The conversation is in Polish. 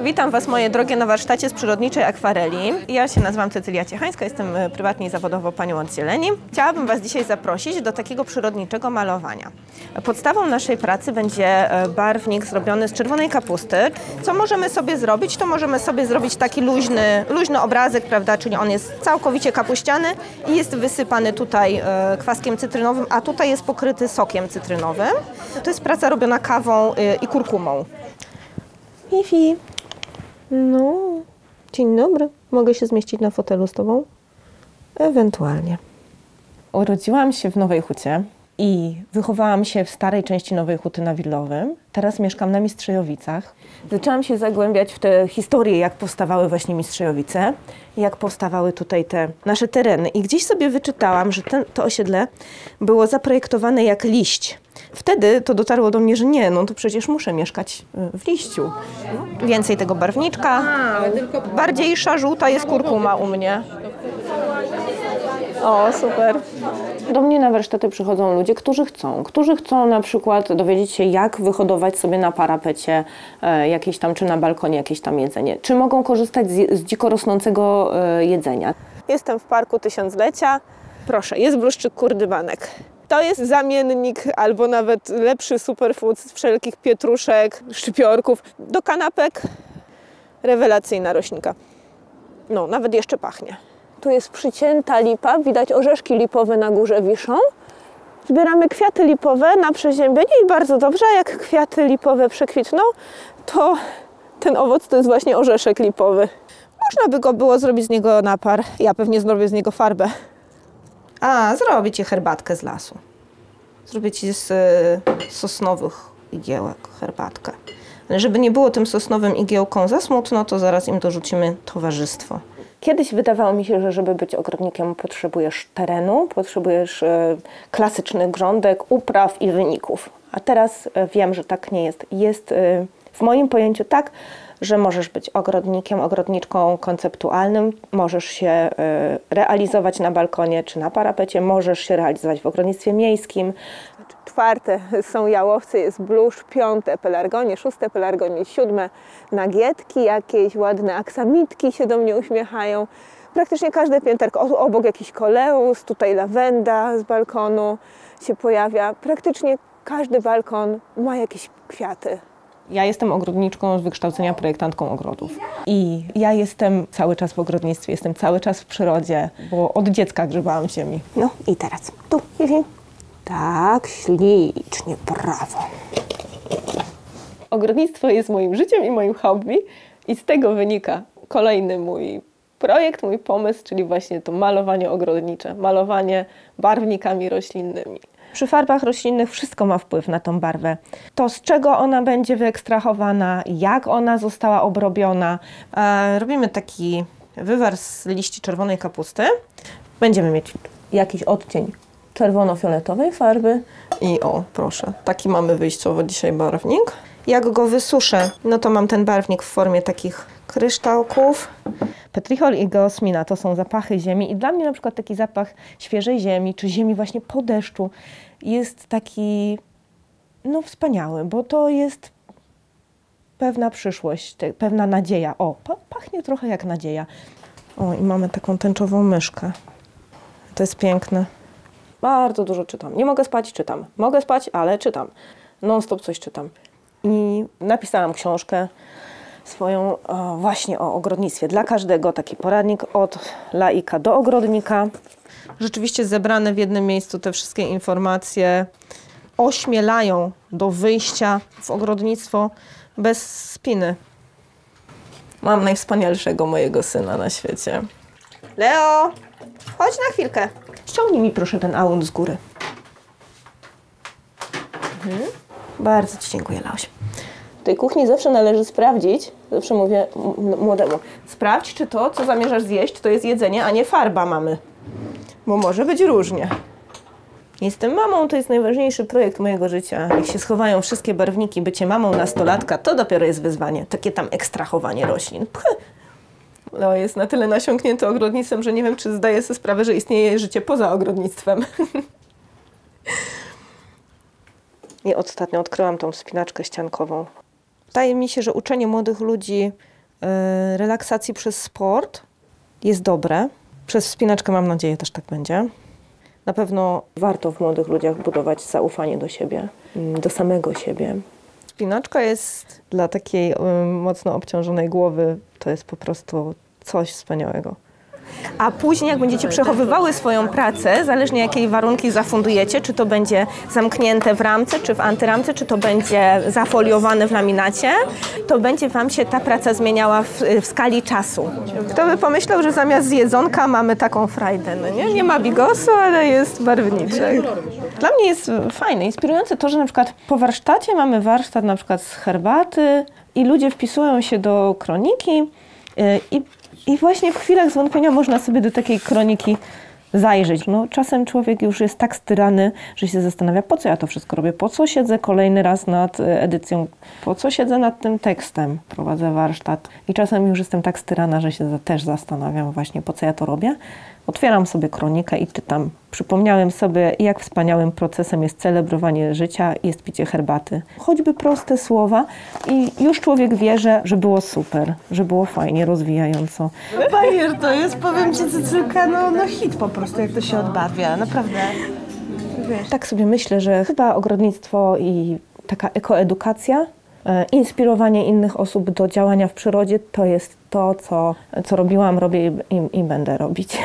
Witam Was moje drogie na warsztacie z przyrodniczej akwareli. Ja się nazywam Cecylia Ciechańska, jestem e, prywatnie i zawodowo panią od zieleni. Chciałabym Was dzisiaj zaprosić do takiego przyrodniczego malowania. Podstawą naszej pracy będzie e, barwnik zrobiony z czerwonej kapusty. Co możemy sobie zrobić? To możemy sobie zrobić taki luźny, luźny obrazek, prawda, czyli on jest całkowicie kapuściany i jest wysypany tutaj e, kwaskiem cytrynowym, a tutaj jest pokryty sokiem cytrynowym. To jest praca robiona kawą i kurkumą. Fifi. No, dzień dobry. Mogę się zmieścić na fotelu z tobą? Ewentualnie. Urodziłam się w Nowej Hucie i wychowałam się w starej części Nowej Huty na Willowym. Teraz mieszkam na Mistrzejowicach. Zaczęłam się zagłębiać w te historie, jak powstawały właśnie Mistrzejowice, jak powstawały tutaj te nasze tereny. I gdzieś sobie wyczytałam, że ten, to osiedle było zaprojektowane jak liść. Wtedy to dotarło do mnie, że nie, no to przecież muszę mieszkać y, w liściu. Więcej tego barwniczka. Bardziejsza żółta jest kurkuma u mnie. O, super. Do mnie na warsztaty przychodzą ludzie, którzy chcą. Którzy chcą na przykład dowiedzieć się, jak wyhodować sobie na parapecie e, jakieś tam, czy na balkonie jakieś tam jedzenie. Czy mogą korzystać z, z dziko rosnącego e, jedzenia. Jestem w Parku Tysiąclecia. Proszę, jest bluszczyk kurdybanek. To jest zamiennik albo nawet lepszy superfood z wszelkich pietruszek, szczypiorków. Do kanapek rewelacyjna roślinka. No, nawet jeszcze pachnie. Tu jest przycięta lipa, widać orzeszki lipowe na górze wiszą. Zbieramy kwiaty lipowe na przeziębienie i bardzo dobrze, jak kwiaty lipowe przekwitną, to ten owoc to jest właśnie orzeszek lipowy. Można by go było zrobić z niego napar. Ja pewnie zrobię z niego farbę. A, zrobię ci herbatkę z lasu. Zrobię ci z y, sosnowych igiełek herbatkę. Ale żeby nie było tym sosnowym igiełką za smutno, to zaraz im dorzucimy towarzystwo. Kiedyś wydawało mi się, że żeby być ogrodnikiem potrzebujesz terenu, potrzebujesz e, klasycznych grządek, upraw i wyników. A teraz e, wiem, że tak nie jest. Jest e, w moim pojęciu tak, że możesz być ogrodnikiem, ogrodniczką konceptualnym, możesz się realizować na balkonie czy na parapecie, możesz się realizować w ogrodnictwie miejskim. Czwarte są jałowce, jest blusz, piąte pelargonie, szóste pelargonie, siódme nagietki jakieś, ładne aksamitki się do mnie uśmiechają. Praktycznie każde pięterko, obok jakiś koleus, tutaj lawenda z balkonu się pojawia. Praktycznie każdy balkon ma jakieś kwiaty. Ja jestem ogrodniczką z wykształcenia projektantką ogrodów. I ja jestem cały czas w ogrodnictwie, jestem cały czas w przyrodzie, bo od dziecka grzebałam w ziemi. No i teraz tu, Fifi. Tak, ślicznie, brawo. Ogrodnictwo jest moim życiem i moim hobby i z tego wynika kolejny mój projekt, mój pomysł, czyli właśnie to malowanie ogrodnicze, malowanie barwnikami roślinnymi. Przy farbach roślinnych wszystko ma wpływ na tą barwę. To, z czego ona będzie wyekstrahowana, jak ona została obrobiona. E, robimy taki wywar z liści czerwonej kapusty. Będziemy mieć jakiś odcień czerwono-fioletowej farby. I o, proszę, taki mamy wyjściowo dzisiaj barwnik. Jak go wysuszę, no to mam ten barwnik w formie takich kryształków. Petrichol i geosmina to są zapachy ziemi i dla mnie na przykład taki zapach świeżej ziemi, czy ziemi właśnie po deszczu jest taki no wspaniały, bo to jest pewna przyszłość, pewna nadzieja. O, pachnie trochę jak nadzieja. O, i mamy taką tęczową myszkę. To jest piękne. Bardzo dużo czytam. Nie mogę spać, czytam. Mogę spać, ale czytam. Non-stop coś czytam. I napisałam książkę swoją o, właśnie o ogrodnictwie. Dla każdego taki poradnik od laika do ogrodnika. Rzeczywiście zebrane w jednym miejscu te wszystkie informacje ośmielają do wyjścia w ogrodnictwo bez spiny. Mam najwspanialszego mojego syna na świecie. Leo, chodź na chwilkę. Ściągnij mi proszę ten aun z góry. Mhm. Bardzo Ci dziękuję, Laoś. W tej kuchni zawsze należy sprawdzić, zawsze mówię młodemu, sprawdź, czy to, co zamierzasz zjeść, to jest jedzenie, a nie farba mamy. Bo może być różnie. Jestem mamą, to jest najważniejszy projekt mojego życia. Jak się schowają wszystkie barwniki, bycie mamą nastolatka, to dopiero jest wyzwanie. Takie tam ekstrahowanie roślin. Pch. No, jest na tyle nasiąknięty ogrodnictwem, że nie wiem, czy zdaje sobie sprawę, że istnieje życie poza ogrodnictwem. I ostatnio odkryłam tą spinaczkę ściankową. Wydaje mi się, że uczenie młodych ludzi e, relaksacji przez sport jest dobre. Przez wspinaczkę mam nadzieję też tak będzie. Na pewno warto w młodych ludziach budować zaufanie do siebie, mm, do samego siebie. Spinaczka jest dla takiej ym, mocno obciążonej głowy, to jest po prostu coś wspaniałego. A później, jak będziecie przechowywały swoją pracę, zależnie jakiej warunki zafundujecie, czy to będzie zamknięte w ramce, czy w antyramce, czy to będzie zafoliowane w laminacie, to będzie Wam się ta praca zmieniała w, w skali czasu. Kto by pomyślał, że zamiast jedzonka mamy taką frajdę, no nie? Nie ma bigosu, ale jest barwniczek. Dla mnie jest fajne, inspirujące to, że na przykład po warsztacie mamy warsztat na przykład z herbaty i ludzie wpisują się do kroniki i i właśnie w chwilach zwątpienia można sobie do takiej kroniki zajrzeć. No, czasem człowiek już jest tak styrany, że się zastanawia, po co ja to wszystko robię, po co siedzę kolejny raz nad e, edycją, po co siedzę nad tym tekstem, prowadzę warsztat. I czasem już jestem tak styrana, że się też zastanawiam właśnie, po co ja to robię. Otwieram sobie kronikę i czytam. Przypomniałem sobie, jak wspaniałym procesem jest celebrowanie życia, jest picie herbaty. Choćby proste słowa i już człowiek wie, że, że było super, że było fajnie, rozwijająco. Bajer to jest, powiem Ci Cycylka, no, no hit po prostu, jak to się odbawia, naprawdę. Tak sobie myślę, że chyba ogrodnictwo i taka ekoedukacja, e, inspirowanie innych osób do działania w przyrodzie to jest to, co, co robiłam, robię i, i, i będę robić.